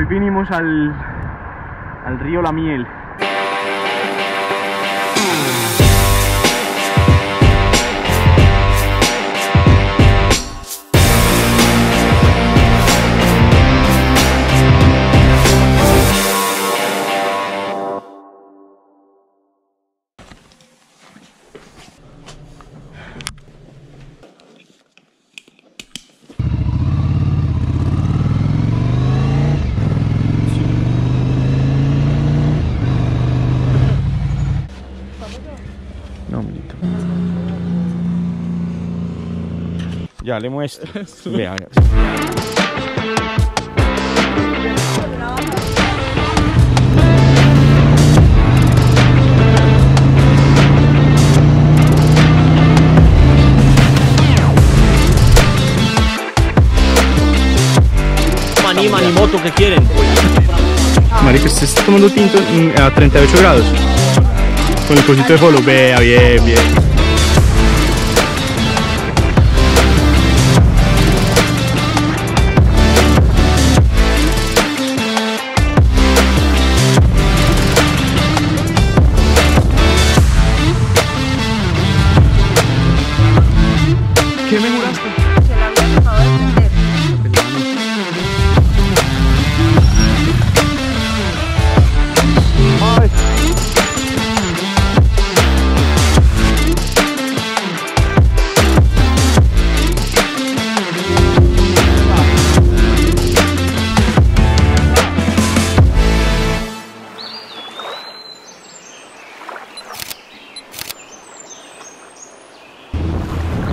Hoy vinimos al, al río La Miel. Ya le muestro. Vea, vea. Maní, manimoto, ¿qué quieren? Marica, usted está tomando tinto a 38 grados. Con el cosito de follow. Vea, bien, bien. ¿Qué me juraste?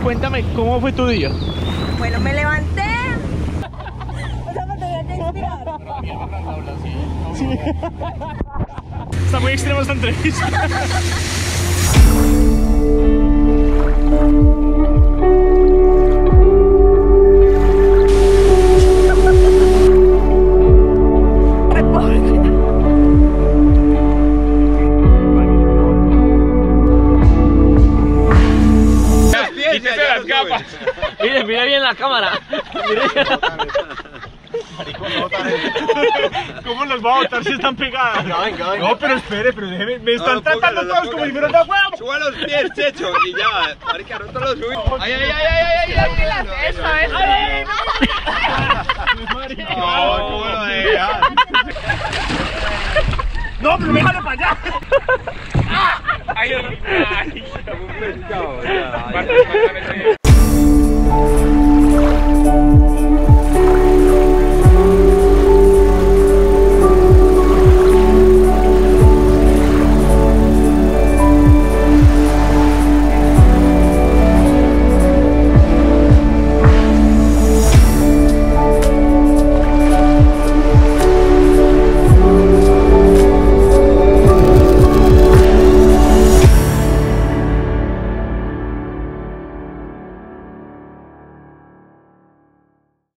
Cuéntame, ¿cómo fue tu día? Bueno, me levanté. O sea, me tenía que inspirar. Está muy extrema esta entrevista. Quítese las gafas. Mire, mire bien la cámara. Mire. ¿Cómo los va a botar si están pegadas? No, pero espere, pero déjeme. Me están tratando todos como si fueran de huevo. Suba los pies, Checho, y ya. Marica, no te los subí. Ay, ay, ay, ay, ay, ay. Eso, eso. No, ¿cómo lo dejas? No, pero déjalo para allá. Ay,